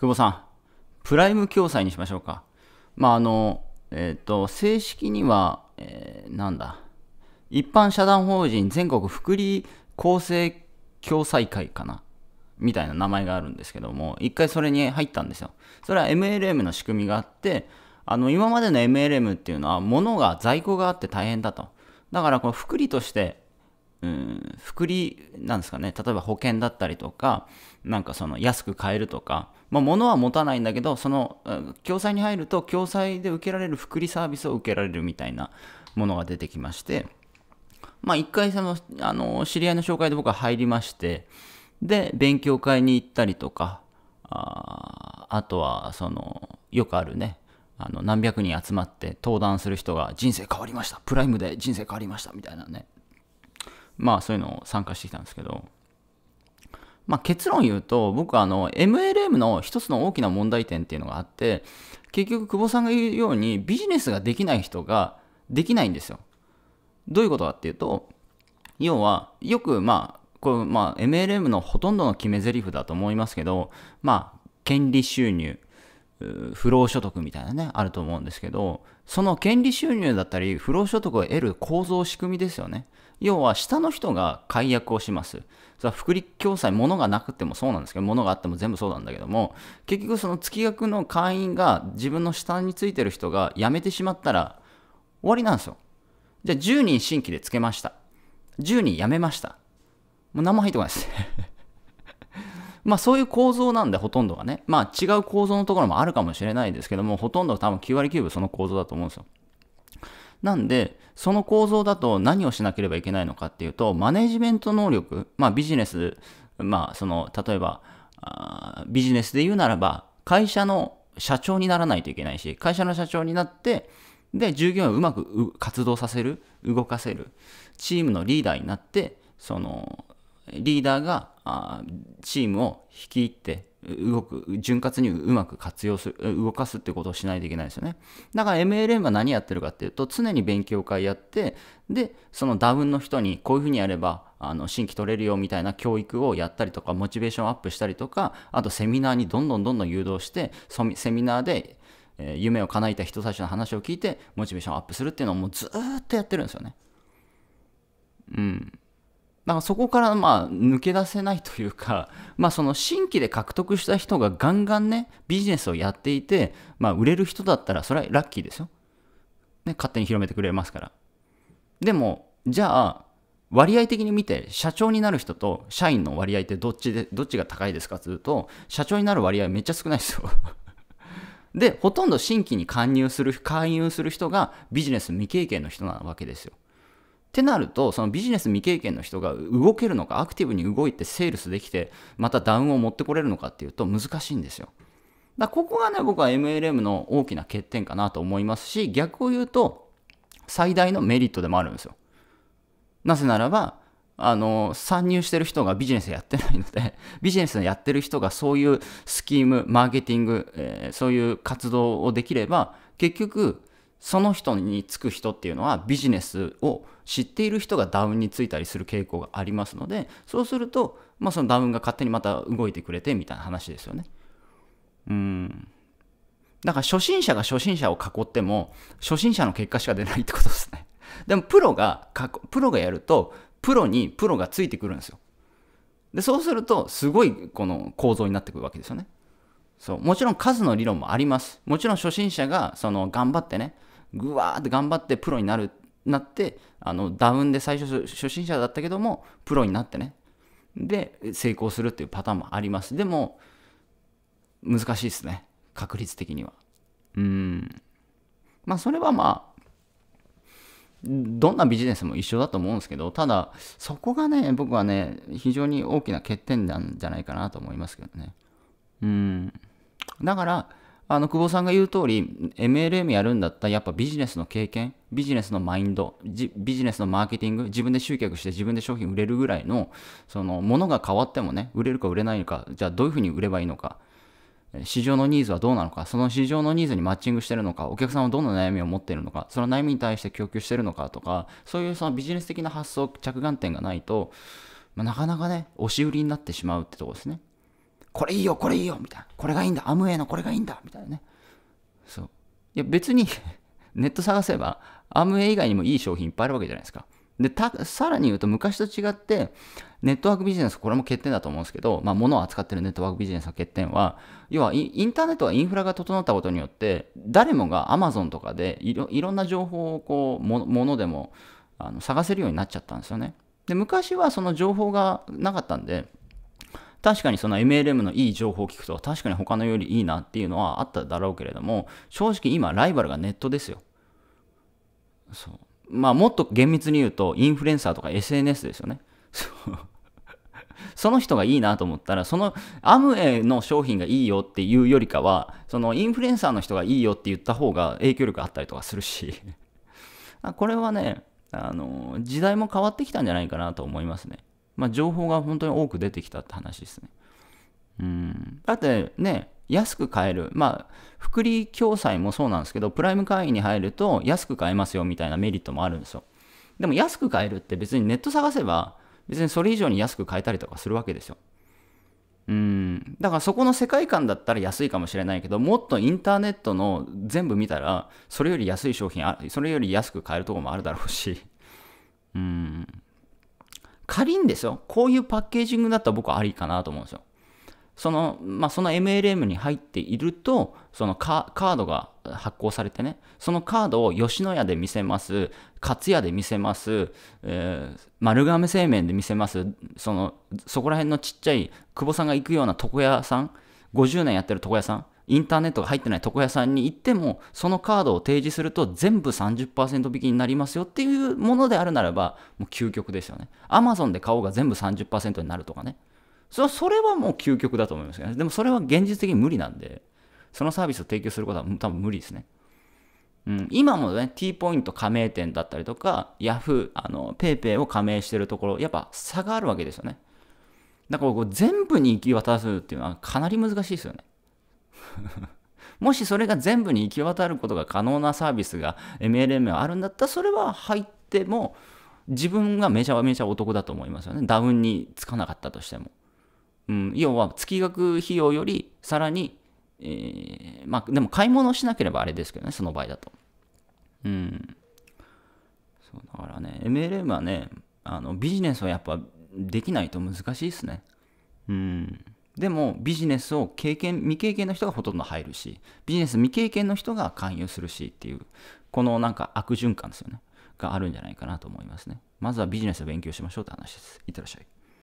久保さん、プライム共済にしましょうか。まあ、あの、えっ、と、正式には、えー、なんだ、一般社団法人全国福利厚生共済会かな。みたいな名前があるんですけども、一回それに入ったんですよ。それは MLM の仕組みがあって、あの、今までの MLM っていうのは、物が在庫があって大変だと。だから、この福利として、うん、福利なんですかね、例えば保険だったりとか、なんかその安く買えるとか、まあ、物は持たないんだけど、その、共済に入ると、共済で受けられる福利サービスを受けられるみたいなものが出てきまして、まあ、一回その、あの、知り合いの紹介で僕は入りまして、で、勉強会に行ったりとか、ああとは、その、よくあるね、あの、何百人集まって登壇する人が人生変わりました。プライムで人生変わりました。みたいなね。まあ、そういうのを参加してきたんですけど、まあ、結論言うと、僕はあの、MLM の一つの大きな問題点っていうのがあって、結局、久保さんが言うように、ビジネスができない人ができないんですよ。どういうことかっていうと、要は、よく、まあ、これ、まあ、MLM のほとんどの決め台詞だと思いますけど、まあ、権利収入、不労所得みたいなね、あると思うんですけど、その権利収入だったり、不労所得を得る構造、仕組みですよね。要は、下の人が解約をします。そ福利共済、物がなくてもそうなんですけど、物があっても全部そうなんだけども、結局その月額の会員が自分の下についてる人が辞めてしまったら、終わりなんですよ。じゃあ10人新規でつけました。10人辞めました。もう何も入ってこないです。まあそういう構造なんでほとんどがね。まあ違う構造のところもあるかもしれないですけども、ほとんど多分9割9分その構造だと思うんですよ。なんで、その構造だと何をしなければいけないのかっていうと、マネジメント能力、まあビジネス、まあその、例えば、ビジネスで言うならば、会社の社長にならないといけないし、会社の社長になって、で、従業員をうまく活動させる、動かせる、チームのリーダーになって、その、リーダーがあチームを率いて動く、潤滑にうまく活用する、動かすってことをしないといけないですよね。だから MLM は何やってるかっていうと、常に勉強会やって、で、そのダウンの人にこういうふうにやれば、あの、新規取れるよみたいな教育をやったりとか、モチベーションアップしたりとか、あとセミナーにどんどんどんどん誘導して、セミナーで、え、夢を叶えた人たちの話を聞いて、モチベーションアップするっていうのをもうずっとやってるんですよね。うん。だからそこからまあ抜け出せないというか、まあその新規で獲得した人がガンガンね、ビジネスをやっていて、まあ売れる人だったらそれはラッキーですよ。ね、勝手に広めてくれますから。でも、じゃあ、割合的に見て、社長になる人と社員の割合ってどっちで、どっちが高いですかというと、社長になる割合めっちゃ少ないですよ。で、ほとんど新規に勧誘する、勧誘する人がビジネス未経験の人なわけですよ。ってなると、そのビジネス未経験の人が動けるのか、アクティブに動いてセールスできて、またダウンを持ってこれるのかっていうと難しいんですよ。だここがね、僕は MLM の大きな欠点かなと思いますし、逆を言うと、最大のメリットでもあるんですよ。なぜならば、あの、参入してる人がビジネスやってないので、ビジネスやってる人がそういうスキーム、マーケティング、えー、そういう活動をできれば、結局、その人につく人っていうのはビジネスを知っている人がダウンについたりする傾向がありますのでそうすると、まあ、そのダウンが勝手にまた動いてくれてみたいな話ですよね。うんだから初心者が初心者を囲っても初心者の結果しか出ないってことですね。でもプロがプロがやるとプロにプロがついてくるんですよ。でそうするとすごいこの構造になってくるわけですよね。そうもちろん数の理論もあります。もちろん初心者がその頑張ってねぐわーって頑張ってプロになる、なって、あの、ダウンで最初初心者だったけども、プロになってね。で、成功するっていうパターンもあります。でも、難しいですね。確率的には。うん。まあ、それはまあ、どんなビジネスも一緒だと思うんですけど、ただ、そこがね、僕はね、非常に大きな欠点なんじゃないかなと思いますけどね。うん。だから、あの久保さんが言う通り MLM やるんだったらやっぱビジネスの経験ビジネスのマインドビジネスのマーケティング自分で集客して自分で商品売れるぐらいのそのものが変わってもね売れるか売れないのかじゃあどういうふうに売ればいいのか市場のニーズはどうなのかその市場のニーズにマッチングしてるのかお客さんはどんな悩みを持っているのかその悩みに対して供給してるのかとかそういうそのビジネス的な発想着眼点がないと、まあ、なかなかね押し売りになってしまうってとこですね。これいいよ、これいいよ、みたいな。これがいいんだ、アムウェイのこれがいいんだ、みたいなね。そう。いや、別に ネット探せば、アムウェイ以外にもいい商品いっぱいあるわけじゃないですか。で、さらに言うと、昔と違って、ネットワークビジネス、これも欠点だと思うんですけど、まあ、物を扱ってるネットワークビジネスの欠点は、要はインターネットはインフラが整ったことによって、誰もが Amazon とかでいろいろんな情報をこう、ものでもあの探せるようになっちゃったんですよね。で、昔はその情報がなかったんで、確かにその MLM のいい情報を聞くと、確かに他のよりいいなっていうのはあっただろうけれども、正直今、ライバルがネットですよ。そう。まあ、もっと厳密に言うと、インフルエンサーとか SNS ですよね。そうその人がいいなと思ったら、そのアムウェイの商品がいいよっていうよりかは、そのインフルエンサーの人がいいよって言った方が影響力あったりとかするし、これはね、あの、時代も変わってきたんじゃないかなと思いますね。まあ、情報が本当に多く出てきたって話ですね。うん。だってね、安く買える。まあ、福利共済もそうなんですけど、プライム会員に入ると安く買えますよみたいなメリットもあるんですよ。でも安く買えるって別にネット探せば、別にそれ以上に安く買えたりとかするわけですよ。うん。だからそこの世界観だったら安いかもしれないけど、もっとインターネットの全部見たら、それより安い商品あ、それより安く買えるとこもあるだろうし。うん。仮にですよ、こういうパッケージングだったら僕はありかなと思うんですよ。その、まあ、その MLM に入っていると、そのカードが発行されてね、そのカードを吉野家で見せます、勝屋で見せます、えー、丸亀製麺で見せます、その、そこら辺のちっちゃい、久保さんが行くような床屋さん、50年やってる床屋さん、インターネットが入ってない床屋さんに行っても、そのカードを提示すると全部30%引きになりますよっていうものであるならば、もう究極ですよね。アマゾンで買おうが全部30%になるとかね。そそれはもう究極だと思いますけど、ね、でもそれは現実的に無理なんで、そのサービスを提供することは多分無理ですね。うん、今もね、T ポイント加盟店だったりとか、Yahoo、あの、PayPay を加盟してるところ、やっぱ差があるわけですよね。だからこう全部に行き渡すっていうのはかなり難しいですよね。もしそれが全部に行き渡ることが可能なサービスが MLM があるんだったら、それは入っても自分がめちゃめちゃお得だと思いますよね。ダウンにつかなかったとしても。うん、要は月額費用よりさらに、えー、まあでも買い物しなければあれですけどね、その場合だと。うん。そうだからね、MLM はね、あのビジネスはやっぱできないと難しいですね。うん。でもビジネスを経験、未経験の人がほとんど入るし、ビジネス未経験の人が勧誘するしっていう、このなんか悪循環ですよね。があるんじゃないかなと思いますね。まずはビジネスを勉強しましょうって話です。いってらっしゃい。